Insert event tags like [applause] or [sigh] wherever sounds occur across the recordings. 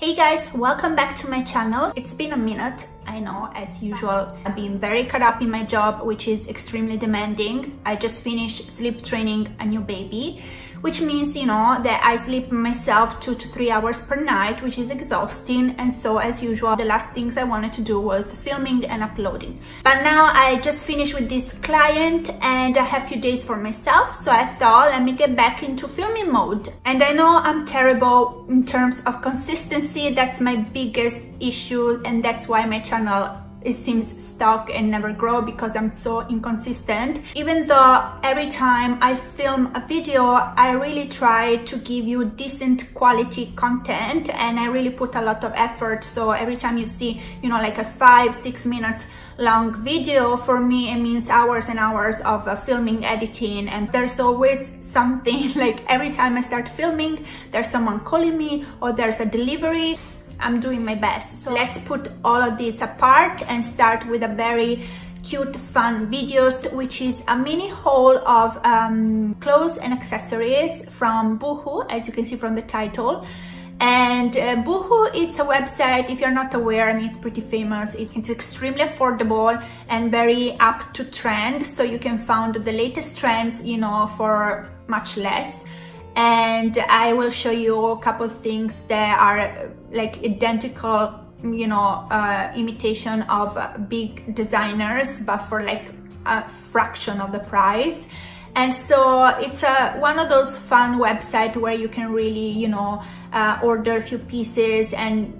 Hey guys, welcome back to my channel. It's been a minute, I know, as usual. I've been very caught up in my job, which is extremely demanding. I just finished sleep training a new baby which means, you know, that I sleep myself two to three hours per night, which is exhausting. And so as usual, the last things I wanted to do was filming and uploading. But now I just finished with this client and I have few days for myself. So I thought, let me get back into filming mode. And I know I'm terrible in terms of consistency. That's my biggest issue. And that's why my channel it seems stuck and never grow because I'm so inconsistent. Even though every time I film a video, I really try to give you decent quality content and I really put a lot of effort. So every time you see, you know, like a five, six minutes long video, for me, it means hours and hours of uh, filming, editing, and there's always something [laughs] like every time I start filming, there's someone calling me or there's a delivery I'm doing my best. So let's put all of this apart and start with a very cute fun videos which is a mini haul of um, clothes and accessories from Boohoo as you can see from the title. And uh, Boohoo it's a website if you're not aware I mean it's pretty famous. It's extremely affordable and very up to trend. So you can find the latest trends you know for much less and I will show you a couple of things that are like identical you know uh, imitation of big designers but for like a fraction of the price and so it's a, one of those fun websites where you can really you know uh, order a few pieces and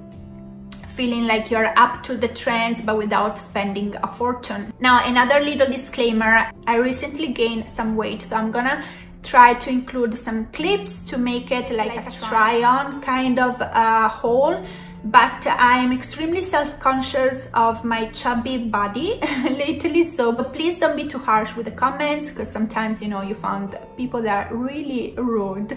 feeling like you're up to the trends but without spending a fortune. Now another little disclaimer, I recently gained some weight so I'm gonna try to include some clips to make it like, like a, a try-on kind of uh, haul but I'm extremely self-conscious of my chubby body [laughs] lately so please don't be too harsh with the comments because sometimes you know you found people that are really rude.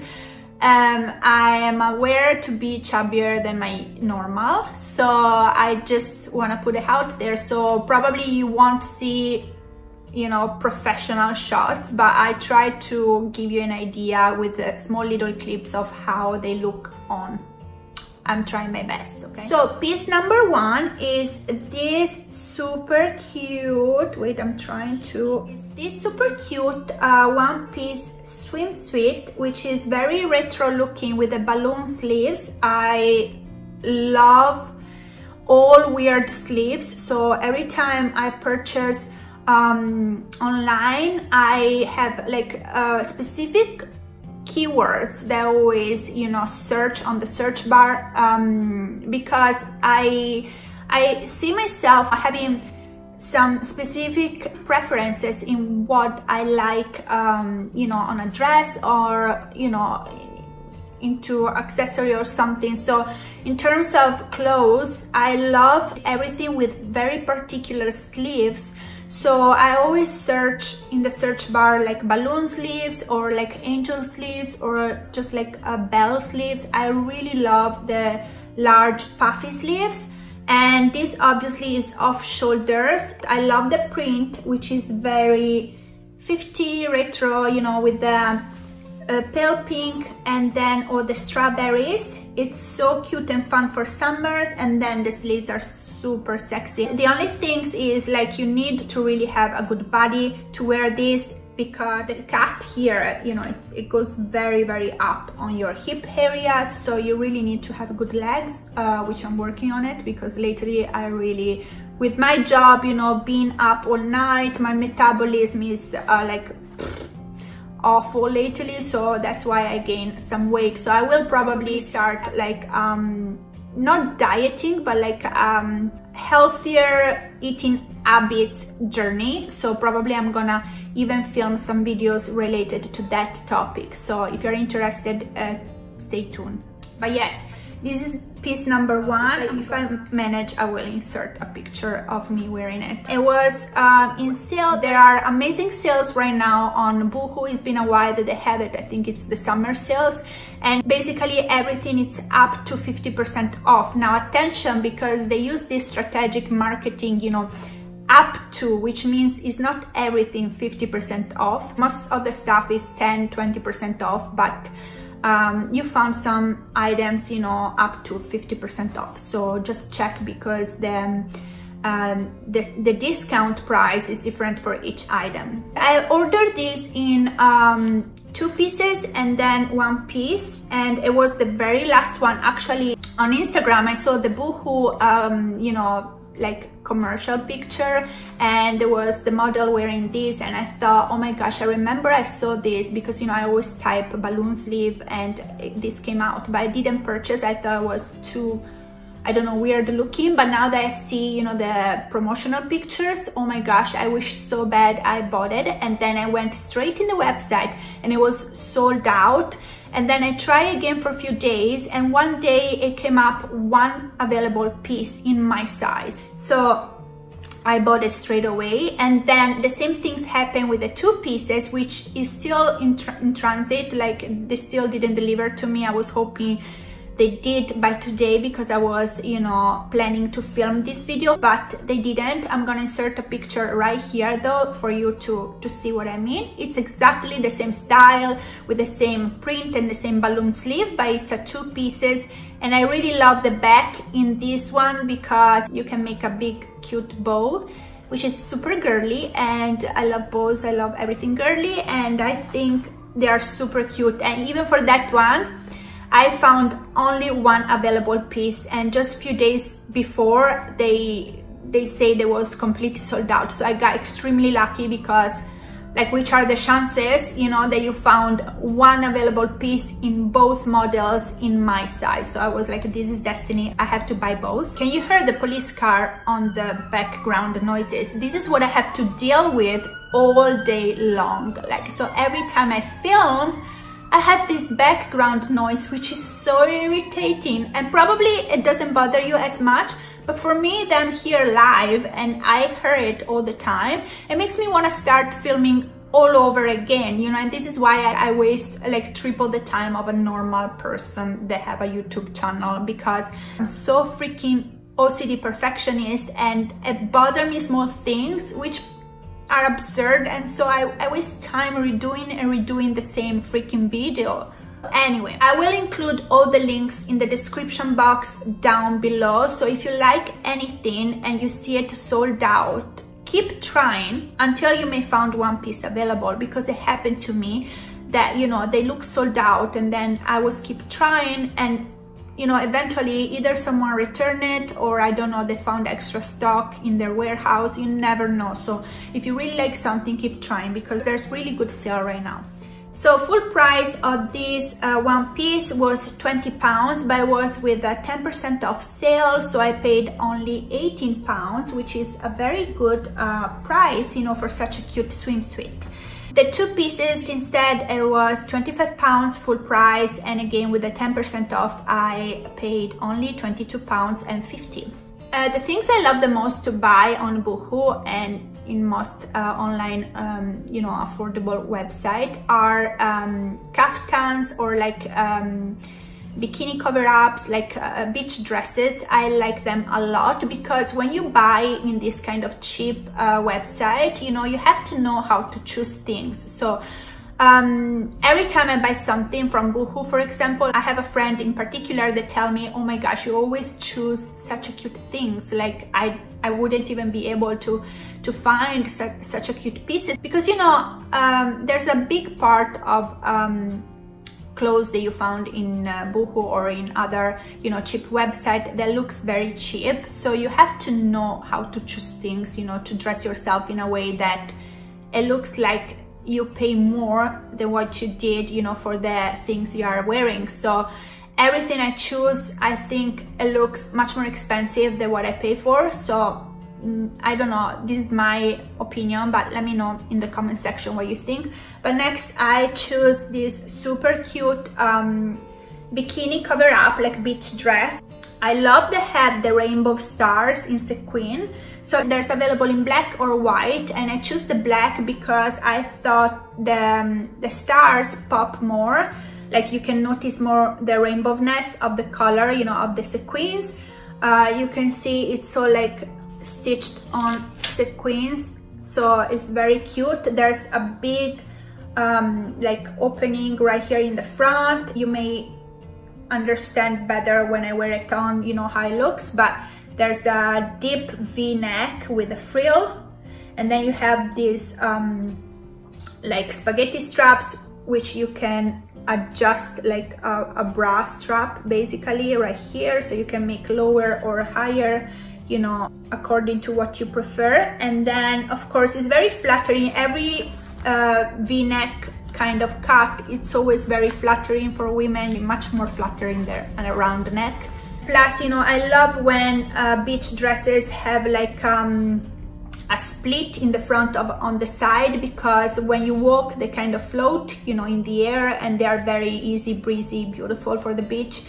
Um, I am aware to be chubbier than my normal so I just want to put it out there. So probably you won't see you know, professional shots, but I try to give you an idea with small little clips of how they look on. I'm trying my best, okay? So piece number one is this super cute, wait, I'm trying to, this super cute uh, one piece swimsuit, which is very retro looking with the balloon sleeves. I love all weird sleeves. So every time I purchase um, online I have like uh, specific keywords that always you know search on the search bar um, because I I see myself having some specific preferences in what I like um, you know on a dress or you know into accessory or something. So in terms of clothes I love everything with very particular sleeves so I always search in the search bar like balloon sleeves or like angel sleeves or just like a bell sleeves. I really love the large puffy sleeves and this obviously is off shoulders. I love the print which is very 50 retro, you know, with the uh, pale pink and then all the strawberries. It's so cute and fun for summers and then the sleeves are super sexy. The only thing is like you need to really have a good body to wear this because the cut here, you know, it, it, goes very, very up on your hip areas. So you really need to have good legs, uh, which I'm working on it because lately I really, with my job, you know, being up all night, my metabolism is uh, like awful lately. So that's why I gained some weight. So I will probably start like, um, not dieting but like um healthier eating habits journey so probably i'm gonna even film some videos related to that topic so if you're interested uh, stay tuned but yes this is piece number one. If I manage, I will insert a picture of me wearing it. It was um, in sale. There are amazing sales right now on Boohoo. It's been a while that they have it. I think it's the summer sales. And basically everything is up to 50% off. Now attention, because they use this strategic marketing, you know, up to, which means it's not everything 50% off. Most of the stuff is 10, 20% off, but um, you found some items, you know, up to 50% off. So just check because the, um, the, the, discount price is different for each item. I ordered this in um, two pieces and then one piece. And it was the very last one actually on Instagram. I saw the boohoo um, you know like commercial picture and there was the model wearing this. And I thought oh my gosh I remember I saw this because you know I always type balloon sleeve and this came out but I didn't purchase. I thought it was too I don't know, weird looking, but now that I see, you know, the promotional pictures, oh my gosh, I wish so bad I bought it. And then I went straight in the website and it was sold out. And then I tried again for a few days and one day it came up one available piece in my size. So I bought it straight away and then the same things happened with the two pieces which is still in, tr in transit like they still didn't deliver to me I was hoping they did by today because I was, you know, planning to film this video, but they didn't. I'm gonna insert a picture right here though for you to, to see what I mean. It's exactly the same style with the same print and the same balloon sleeve, but it's a two pieces. And I really love the back in this one because you can make a big cute bow which is super girly and I love bows, I love everything girly and I think they are super cute and even for that one I found only one available piece and just a few days before they they say they was completely sold out. So I got extremely lucky because like which are the chances, you know, that you found one available piece in both models in my size. So I was like, this is destiny. I have to buy both. Can you hear the police car on the background noises? This is what I have to deal with all day long. Like, so every time I film, I have this background noise which is so irritating and probably it doesn't bother you as much but for me them here live and I hear it all the time. It makes me want to start filming all over again you know and this is why I, I, waste like triple the time of a normal person that have a YouTube channel because I'm so freaking OCD perfectionist and it bother me small things which are absurd and so I, I waste time redoing and redoing the same freaking video. Anyway, I will include all the links in the description box down below. So if you like anything and you see it sold out, keep trying until you may find one piece available because it happened to me that, you know, they look sold out and then I was keep trying and you know, eventually either someone return it or I don't know, they found extra stock in their warehouse. You never know. So if you really like something, keep trying because there's really good sale right now. So full price of this uh, one piece was 20 pounds, but it was with a 10% off sale. So I paid only 18 pounds, which is a very good uh, price, you know, for such a cute swimsuit. The two pieces instead it was 25 pounds full price and again with the 10% off I paid only 22 pounds and 50. Uh, the things I love the most to buy on Boohoo and in most uh, online, um, you know, affordable website are um, kaftans or like um, bikini cover-ups like uh, beach dresses i like them a lot because when you buy in this kind of cheap uh, website you know you have to know how to choose things so um, every time I buy something from Boohoo, for example, I have a friend in particular that tell me, oh my gosh, you always choose such a cute things. Like I, I wouldn't even be able to, to find such, such a cute pieces because, you know, um, there's a big part of, um, clothes that you found in uh, Boohoo or in other, you know, cheap website that looks very cheap. So you have to know how to choose things, you know, to dress yourself in a way that it looks like you pay more than what you did, you know, for the things you are wearing. So everything I choose, I think it looks much more expensive than what I pay for. So Mm, I don't know, this is my opinion, but let me know in the comment section what you think. But next I choose this super cute um, bikini cover up, like beach dress. I love the hat, the rainbow stars in sequin. So there's available in black or white and I choose the black because I thought the, um, the stars pop more. Like you can notice more the rainbowness of the color, you know, of the sequins. Uh, you can see it's all like stitched on sequins so it's very cute there's a big um, like opening right here in the front. You may understand better when I wear it on, you know how it looks, but there's a deep V-neck with a frill. And then you have these um, like spaghetti straps, which you can adjust like a, a bra strap basically right here. So you can make lower or higher you know, according to what you prefer. And then of course it's very flattering. Every uh, v-neck kind of cut, it's always very flattering for women, much more flattering there and around the neck. Plus, you know, I love when uh, beach dresses have like um, a split in the front of on the side because when you walk they kind of float you know in the air and they are very easy breezy beautiful for the beach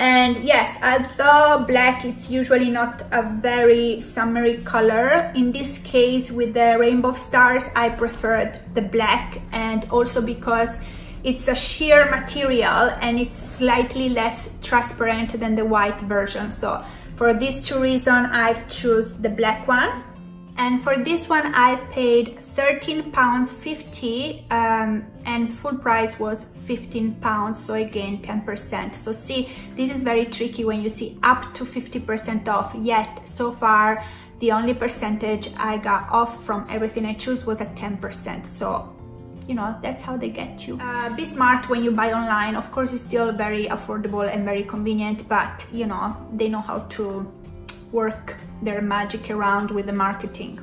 and yes although black it's usually not a very summery color. In this case with the rainbow stars I preferred the black and also because it's a sheer material and it's slightly less transparent than the white version. So for these two reasons I choose the black one. And for this one I paid 13 pounds 50 um, and full price was 15 pounds so again 10% so see this is very tricky when you see up to 50% off. Yet so far the only percentage I got off from everything I choose was at 10% so you know that's how they get you. Uh, be smart when you buy online. Of course it's still very affordable and very convenient but you know they know how to work their magic around with the marketing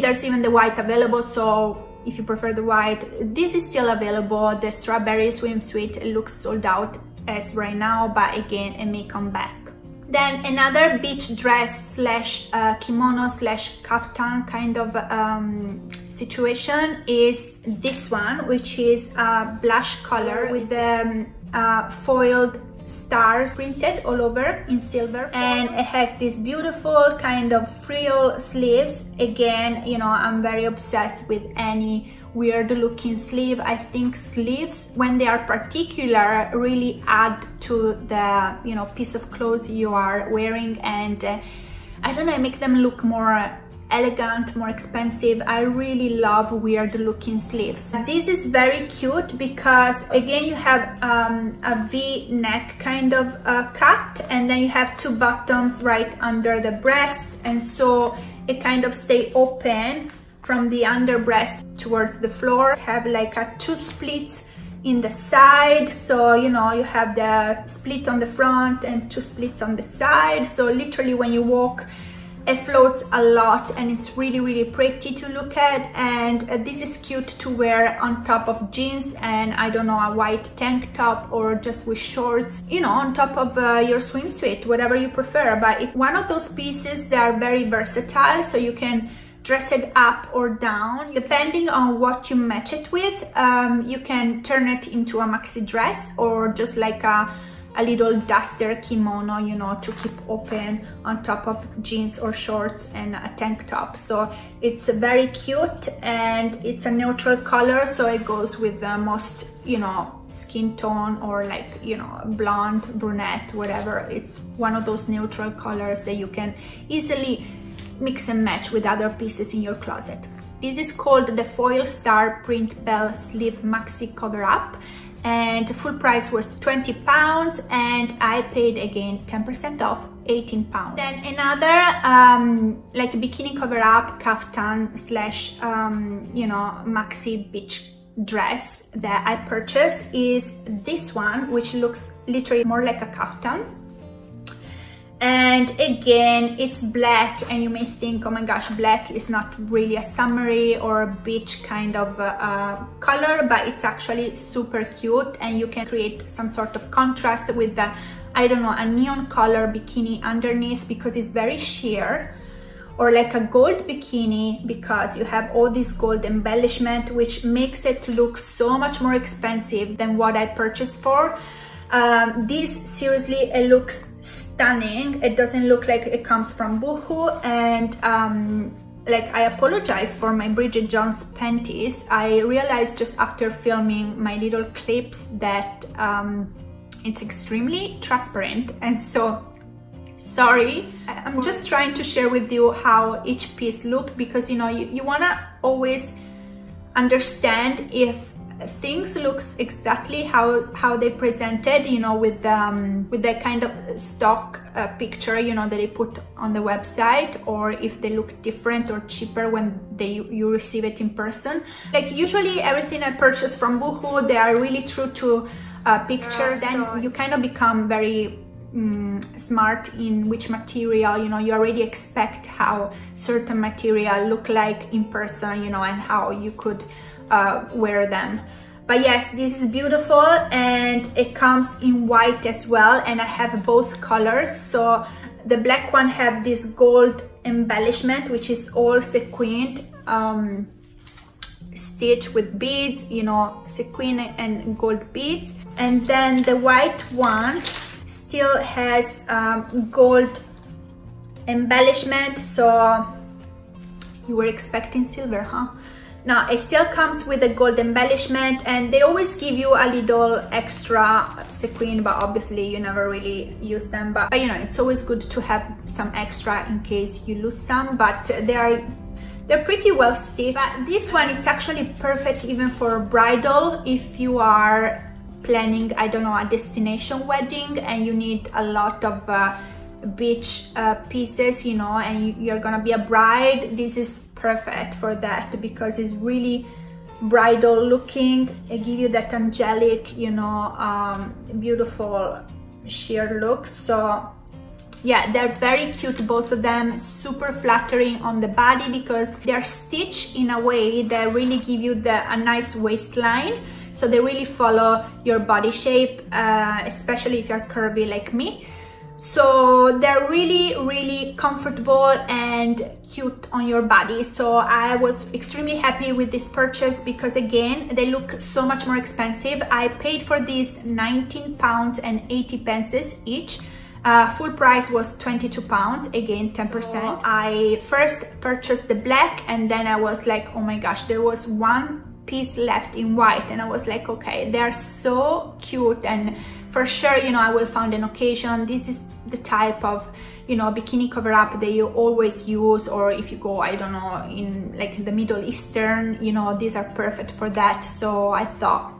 there's even the white available so if you prefer the white this is still available. The strawberry swimsuit looks sold out as right now but again it may come back. Then another beach dress slash uh, kimono slash kaftan kind of um, situation is this one which is a blush color with the um, uh, foiled stars printed all over in silver and it has this beautiful kind of frill sleeves. Again you know i'm very obsessed with any weird looking sleeve. I think sleeves when they are particular really add to the you know piece of clothes you are wearing. And uh, i don't know make them look more elegant, more expensive. I really love weird looking sleeves. This is very cute because again you have um, a V-neck kind of uh, cut and then you have two buttons right under the breast and so it kind of stay open from the under breast towards the floor. Have like a two splits in the side so you know you have the split on the front and two splits on the side so literally when you walk it floats a lot and it's really really pretty to look at. And uh, this is cute to wear on top of jeans and I don't know a white tank top or just with shorts you know on top of uh, your swimsuit whatever you prefer. But it's one of those pieces that are very versatile so you can dress it up or down. Depending on what you match it with um, you can turn it into a maxi dress or just like a a little duster kimono, you know, to keep open on top of jeans or shorts and a tank top. So it's very cute and it's a neutral color. So it goes with the most, you know, skin tone or like, you know, blonde, brunette, whatever. It's one of those neutral colors that you can easily mix and match with other pieces in your closet. This is called the Foil Star Print Bell Sleeve Maxi Cover Up and the full price was 20 pounds and I paid again 10% off 18 pounds. Then another um, like bikini cover up kaftan slash um, you know maxi beach dress that I purchased is this one which looks literally more like a kaftan and again it's black and you may think oh my gosh black is not really a summery or a beach kind of uh, uh, color but it's actually super cute and you can create some sort of contrast with the I don't know a neon color bikini underneath because it's very sheer or like a gold bikini because you have all this gold embellishment which makes it look so much more expensive than what I purchased for. Um, this seriously it looks stunning. It doesn't look like it comes from Boohoo and um, like I apologize for my Bridget Jones panties. I realized just after filming my little clips that um, it's extremely transparent and so sorry i'm just trying to share with you how each piece look because you know you, you want to always understand if things looks exactly how how they presented you know with um with that kind of stock uh, picture you know that they put on the website or if they look different or cheaper when they you receive it in person. Like usually everything i purchase from boohoo they are really true to uh, pictures then so you kind of become very um, smart in which material you know you already expect how certain material look like in person you know and how you could uh, wear them. But yes this is beautiful and it comes in white as well and I have both colors. So the black one have this gold embellishment which is all sequined um, stitch with beads you know sequin and gold beads. And then the white one still has um, gold embellishment. So you were expecting silver huh now it still comes with a gold embellishment and they always give you a little extra sequin but obviously you never really use them. But, you know it's always good to have some extra in case you lose some but they are they're pretty well stitched. But this one is actually perfect even for a bridal if you are planning i don't know a destination wedding and you need a lot of uh, beach uh, pieces you know and you're gonna be a bride. This is perfect for that because it's really bridal looking. It give you that angelic you know um, beautiful sheer look. So yeah they're very cute both of them. Super flattering on the body because they're stitched in a way that really give you the a nice waistline. So they really follow your body shape uh, especially if you're curvy like me so they're really really comfortable and cute on your body. So i was extremely happy with this purchase because again they look so much more expensive. I paid for these 19 pounds and 80 pences each. Uh, full price was 22 pounds again 10 percent. I first purchased the black and then i was like oh my gosh there was one piece left in white. And i was like okay they're so cute. And for sure you know i will find an occasion. This is the type of you know bikini cover up that you always use. Or if you go i don't know in like the middle eastern you know these are perfect for that. So i thought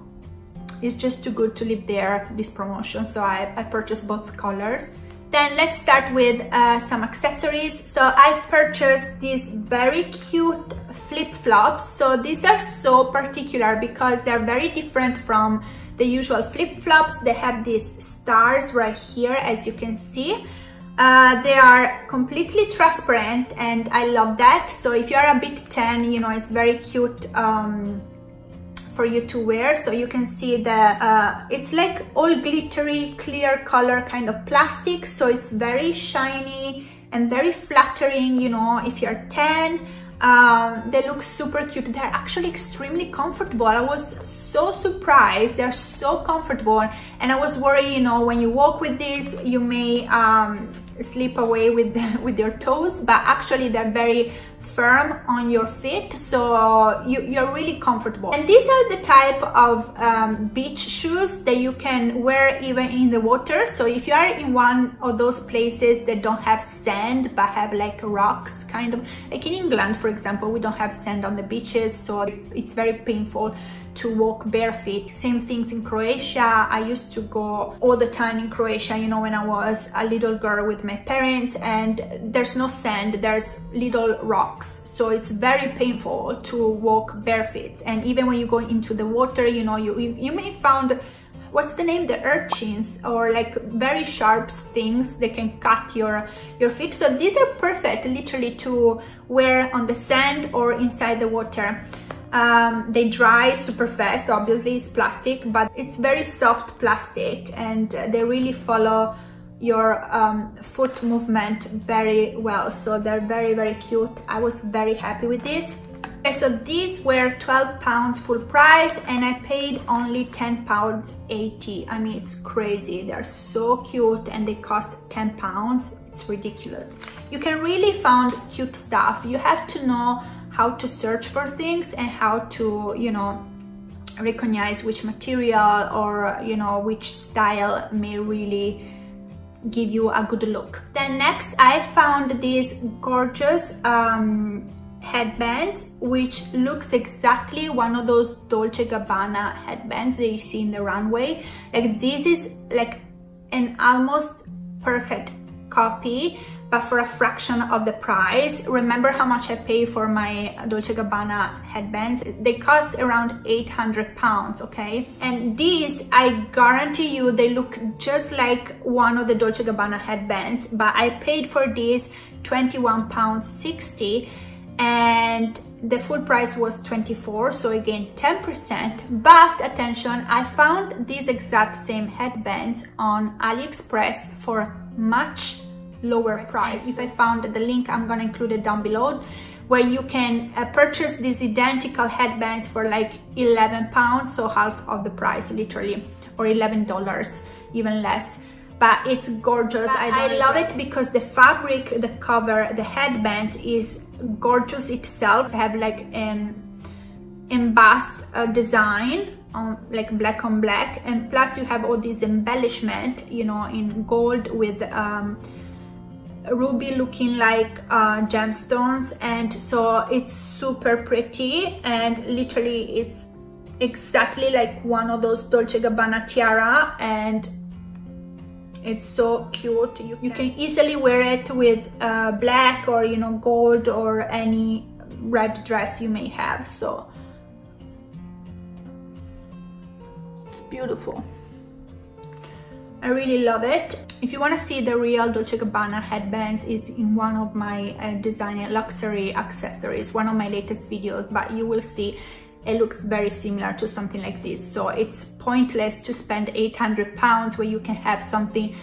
it's just too good to leave there this promotion. So i, I purchased both colors. Then let's start with uh, some accessories. So i purchased this very cute flip-flops. So these are so particular because they're very different from the usual flip-flops. They have these stars right here as you can see. Uh, they are completely transparent and I love that. So if you're a bit tan you know it's very cute um, for you to wear. So you can see the uh, it's like all glittery clear color kind of plastic. So it's very shiny and very flattering you know if you're tan um, they look super cute. They're actually extremely comfortable. I was so surprised. They're so comfortable. And I was worried you know when you walk with this you may um, slip away with [laughs] with your toes. But actually they're very firm on your feet. So you, you're really comfortable. And these are the type of um, beach shoes that you can wear even in the water. So if you are in one of those places that don't have sand but have like rocks kind of like in England for example we don't have sand on the beaches so it's very painful to walk barefoot. Same things in Croatia. I used to go all the time in Croatia, you know, when I was a little girl with my parents and there's no sand, there's little rocks. So it's very painful to walk barefoot. And even when you go into the water, you know, you, you, you may found what's the name the urchins or like very sharp things that can cut your your feet so these are perfect literally to wear on the sand or inside the water um, they dry super fast, obviously it's plastic, but it's very soft plastic and they really follow your um, foot movement very well. So they're very, very cute. I was very happy with this. So these were 12 pounds full price and I paid only 10 pounds 80. I mean, it's crazy. They're so cute and they cost 10 pounds. It's ridiculous. You can really find cute stuff. You have to know how to search for things and how to, you know, recognize which material or you know which style may really give you a good look. Then next I found these gorgeous um, headbands which looks exactly one of those Dolce Gabbana headbands that you see in the runway. Like this is like an almost perfect copy but for a fraction of the price. Remember how much I pay for my Dolce Gabbana headbands? They cost around 800 pounds, okay? And these, I guarantee you, they look just like one of the Dolce Gabbana headbands, but I paid for these 21 pounds 60 and the full price was 24 so again 10% but attention I found these exact same headbands on AliExpress for much lower price. If I found the link, I'm gonna include it down below where you can uh, purchase these identical headbands for like 11 pounds, so half of the price literally, or $11, even less. But it's gorgeous. I, I love it because the fabric, the cover, the headband is gorgeous itself. Have like an embossed uh, design on like black on black. And plus you have all these embellishment you know in gold with um, ruby looking like uh, gemstones. And so it's super pretty. And literally it's exactly like one of those Dolce Gabbana tiara. And it's so cute you, you can easily wear it with uh, black or you know gold or any red dress you may have so it's beautiful I really love it. If you want to see the real Dolce Gabbana headbands is in one of my uh, designer luxury accessories, one of my latest videos, but you will see it looks very similar to something like this. So it's pointless to spend 800 pounds where you can have something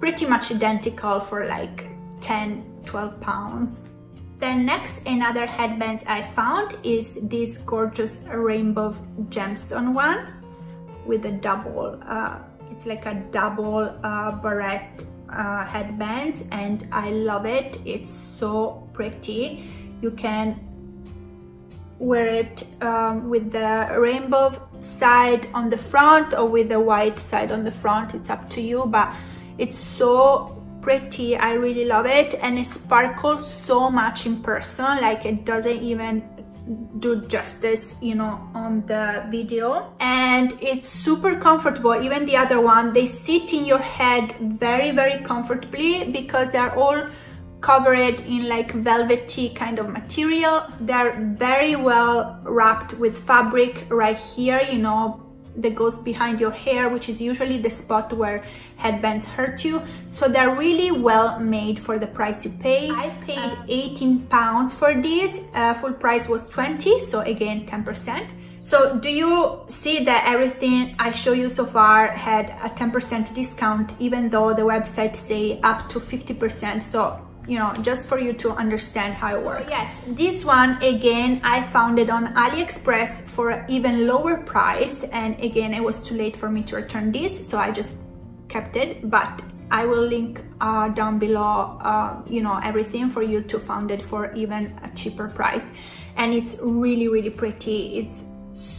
pretty much identical for like 10, 12 pounds. Then next, another headband I found is this gorgeous rainbow gemstone one with a double uh, it's like a double uh, barrette uh, headband and I love it it's so pretty you can wear it um, with the rainbow side on the front or with the white side on the front it's up to you but it's so pretty I really love it and it sparkles so much in person like it doesn't even do justice you know on the video. And it's super comfortable even the other one they sit in your head very very comfortably because they're all covered in like velvety kind of material they're very well wrapped with fabric right here you know that goes behind your hair, which is usually the spot where headbands hurt you. So they're really well made for the price you pay. I paid 18 pounds for this, uh, full price was 20, so again 10%. So do you see that everything I show you so far had a 10% discount even though the website say up to 50%. So you know, just for you to understand how it works. yes, this one, again, I found it on AliExpress for even lower price. And again, it was too late for me to return this, so I just kept it. But I will link uh, down below, uh, you know, everything for you to find it for even a cheaper price. And it's really, really pretty. It's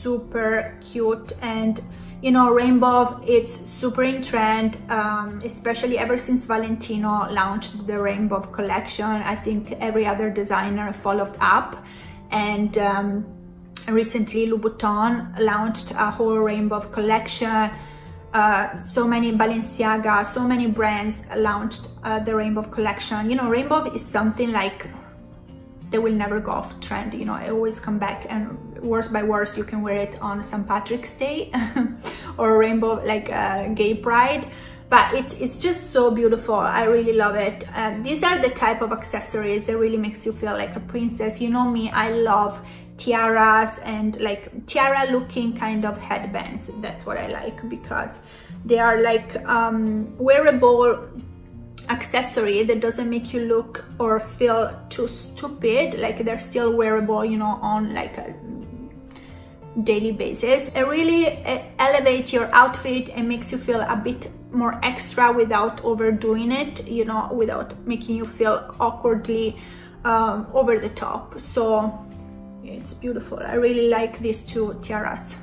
super cute and you know rainbow it's super in trend um, especially ever since valentino launched the rainbow collection. I think every other designer followed up. And um, recently louboutin launched a whole rainbow collection. Uh, so many Balenciaga, so many brands launched uh, the rainbow collection. You know, rainbow is something like they will never go off trend you know I always come back and worse by worse you can wear it on St. Patrick's Day [laughs] or rainbow like uh, gay pride. But it's it's just so beautiful. I really love it. These are the type of accessories that really makes you feel like a princess. You know me I love tiaras and like tiara looking kind of headbands. That's what I like because they are like um, wearable accessory that doesn't make you look or feel too stupid like they're still wearable you know on like a daily basis. It really elevates your outfit and makes you feel a bit more extra without overdoing it you know without making you feel awkwardly um, over the top. So it's beautiful. I really like these two tiaras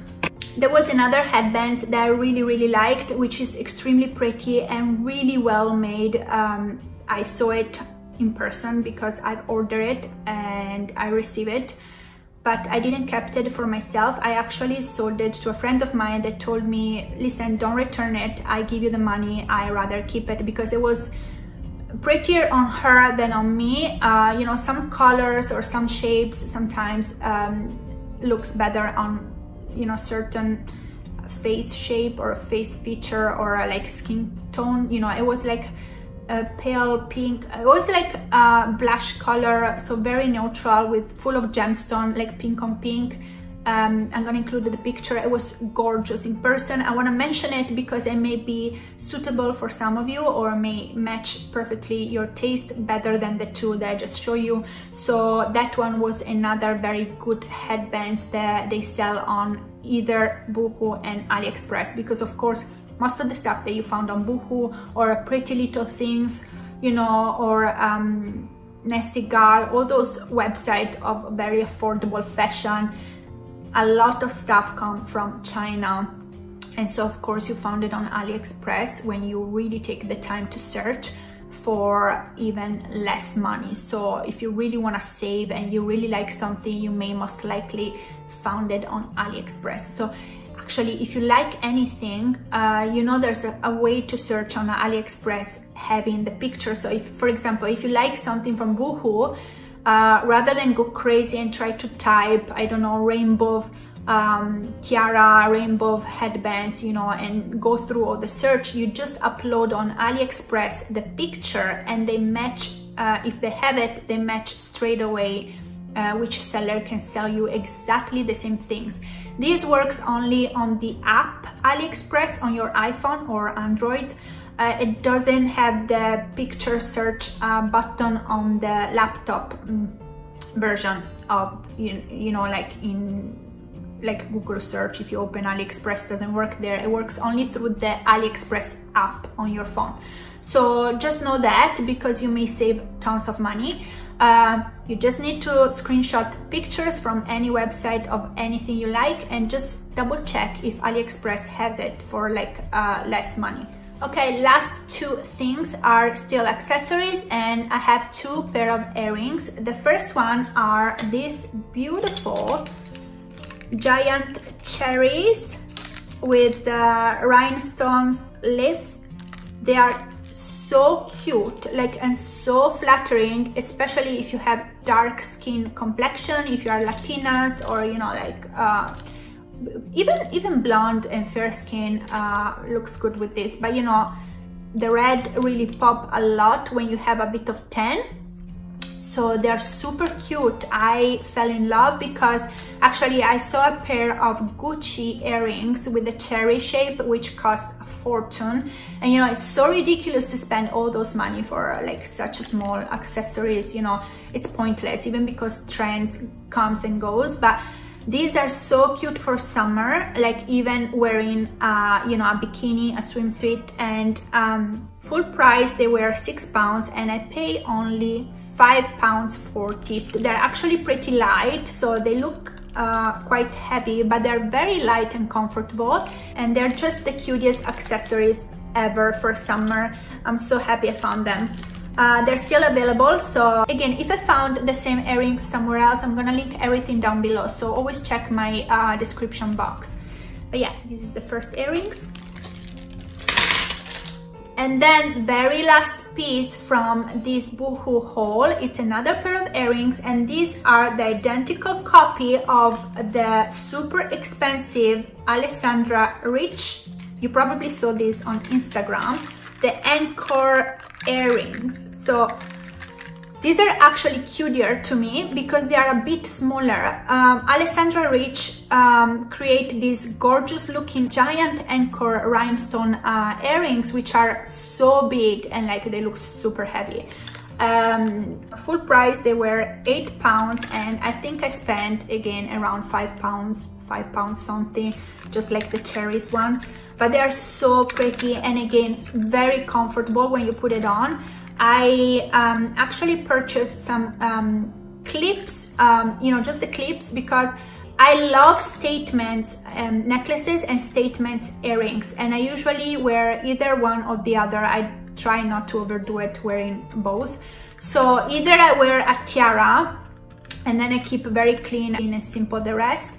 There was another headband that I really, really liked, which is extremely pretty and really well made. Um, I saw it in person because I've ordered it and I received it but I didn't kept it for myself. I actually sold it to a friend of mine that told me, listen, don't return it. I give you the money. I rather keep it because it was prettier on her than on me. Uh, you know, some colors or some shapes sometimes um, looks better on, you know, certain face shape or face feature or like skin tone. You know, it was like a pale pink it was like a blush color so very neutral with full of gemstone like pink on pink um, I'm gonna include the picture. It was gorgeous in person. I want to mention it because it may be suitable for some of you or may match perfectly your taste better than the two that I just show you. So that one was another very good headbands that they sell on either Boohoo and AliExpress because of course most of the stuff that you found on Boohoo or Pretty Little Things, you know, or um, Nasty Gal, all those websites of very affordable fashion, a lot of stuff come from China. And so of course you found it on AliExpress when you really take the time to search for even less money. So if you really want to save and you really like something, you may most likely found it on AliExpress. So actually if you like anything uh, you know there's a, a, way to search on AliExpress having the picture so if for example if you like something from Boohoo uh, rather than go crazy and try to type I don't know rainbow um, tiara rainbow headbands you know and go through all the search you just upload on AliExpress the picture and they match uh, if they have it they match straight away uh, which seller can sell you exactly the same things this works only on the app AliExpress on your iPhone or Android. Uh, it doesn't have the picture search uh, button on the laptop mm, version of, you, you know, like in like Google search, if you open AliExpress doesn't work there. It works only through the AliExpress app on your phone. So just know that because you may save tons of money. Uh, you just need to screenshot pictures from any website of anything you like and just double check if AliExpress has it for like uh, less money. Okay, last two things are still accessories and I have two pair of earrings. The first one are these beautiful giant cherries with rhinestones leaves. They are so cute like and so flattering especially if you have dark skin complexion if you are latinas or you know like uh, even even blonde and fair skin uh, looks good with this. But you know the red really pop a lot when you have a bit of tan. So they're super cute. I fell in love because actually i saw a pair of gucci earrings with the cherry shape which cost a fortune. And you know it's so ridiculous to spend all those money for like such a small accessories you know. It's pointless even because trends comes and goes. But these are so cute for summer like even wearing uh you know a bikini a swimsuit and um full price they were six pounds and i pay only five pounds 40 so they're actually pretty light so they look uh, quite heavy but they're very light and comfortable and they're just the cutest accessories ever for summer. I'm so happy i found them uh, they're still available so again if i found the same earrings somewhere else i'm gonna link everything down below so always check my uh, description box but yeah this is the first earrings and then very last piece from this Boohoo haul. It's another pair of earrings and these are the identical copy of the super expensive Alessandra Rich. You probably saw this on Instagram. The Anchor earrings. So these are actually cuter to me because they are a bit smaller. Um, Alessandra Rich um, create these gorgeous looking giant anchor rhinestone uh, earrings which are so big and like they look super heavy. Um, full price they were eight pounds and I think I spent again around five pounds, five pounds something, just like the cherries one. But they are so pretty and again very comfortable when you put it on. I um, actually purchased some um, clips, um, you know, just the clips because I love statements um, necklaces and statements earrings and I usually wear either one or the other. I try not to overdo it wearing both. So either I wear a tiara and then I keep very clean and simple the rest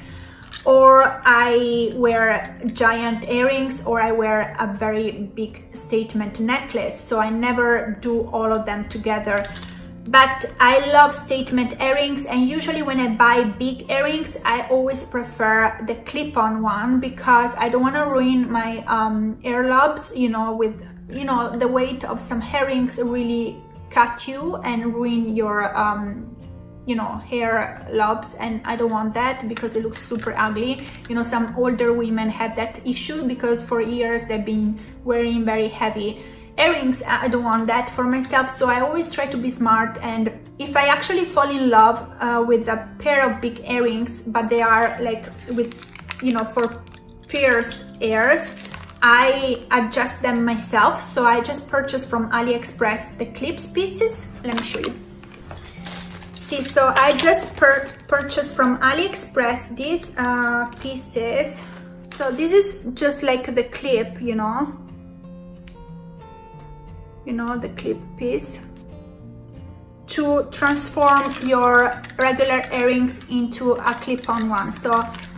or I wear giant earrings or I wear a very big statement necklace. So I never do all of them together. But I love statement earrings and usually when I buy big earrings, I always prefer the clip-on one because I don't want to ruin my um, ear lobes, you know, with, you know, the weight of some earrings really cut you and ruin your um, you know hair lobes and I don't want that because it looks super ugly. You know some older women have that issue because for years they've been wearing very heavy earrings. I don't want that for myself. So I always try to be smart. And if I actually fall in love uh, with a pair of big earrings but they are like with you know for pierced ears I adjust them myself. So I just purchased from AliExpress the clips pieces. Let me show you see so I just pur purchased from AliExpress these uh, pieces. So this is just like the clip you know. You know the clip piece. To transform your regular earrings into a clip-on one. So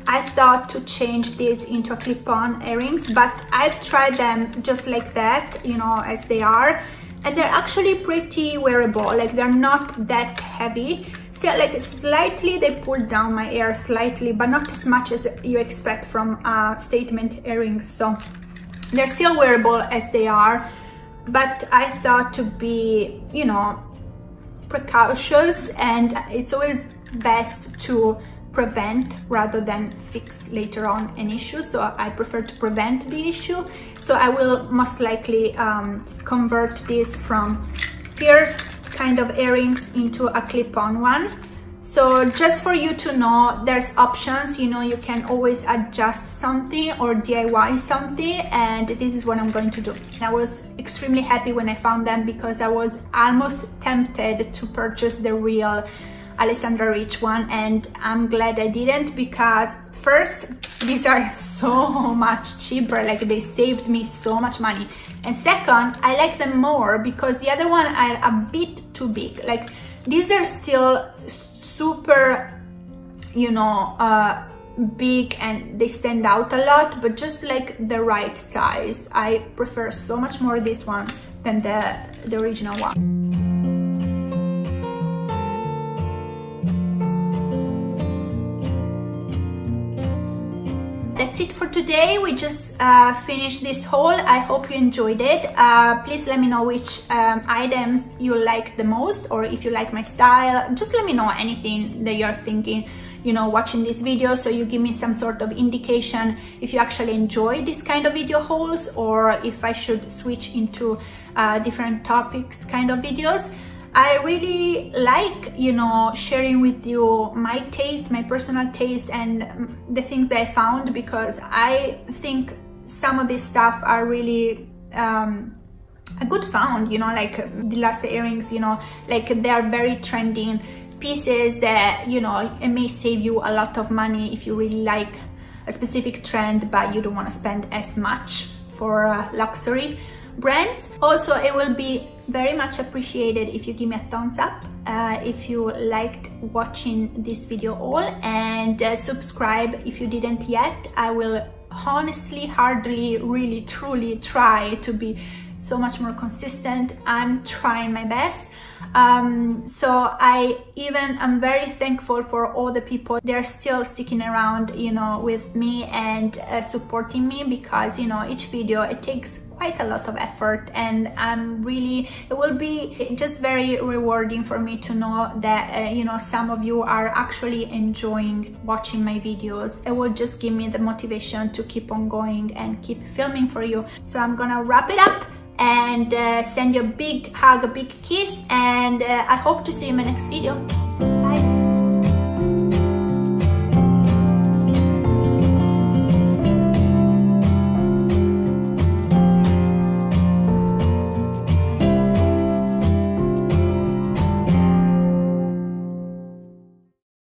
I thought to change this into a clip-on earrings but I've tried them just like that you know as they are and they're actually pretty wearable. Like they're not that heavy. Still like slightly they pull down my ear slightly but not as much as you expect from uh, statement earrings so they're still wearable as they are but I thought to be you know precautious and it's always best to prevent rather than fix later on an issue. So I prefer to prevent the issue so I will most likely um, convert this from pierced kind of earrings into a clip-on one. So just for you to know there's options. You know you can always adjust something or DIY something and this is what I'm going to do. I was extremely happy when I found them because I was almost tempted to purchase the real Alessandra Rich one and I'm glad I didn't because first these are so much cheaper like they saved me so much money. And second I like them more because the other one are a bit too big. Like these are still super you know uh, big and they stand out a lot but just like the right size. I prefer so much more this one than the the original one today we just uh, finished this haul. I hope you enjoyed it. Uh, please let me know which um, items you like the most or if you like my style. Just let me know anything that you're thinking you know watching this video. So you give me some sort of indication if you actually enjoy this kind of video hauls or if i should switch into uh, different topics kind of videos I really like, you know, sharing with you my taste, my personal taste and the things that I found because I think some of this stuff are really um, a good found, you know, like the last earrings, you know, like they are very trending pieces that, you know, it may save you a lot of money if you really like a specific trend, but you don't want to spend as much for uh, luxury brands. Also, it will be very much appreciated if you give me a thumbs up uh, if you liked watching this video all and uh, subscribe if you didn't yet. I will honestly, hardly, really, truly try to be so much more consistent. I'm trying my best. Um, so I even i'm very thankful for all the people they're still sticking around you know with me and uh, supporting me because you know each video it takes quite a lot of effort and I'm really it will be just very rewarding for me to know that uh, you know some of you are actually enjoying watching my videos. It will just give me the motivation to keep on going and keep filming for you. So I'm gonna wrap it up and uh, send you a big hug a big kiss and uh, I hope to see you in my next video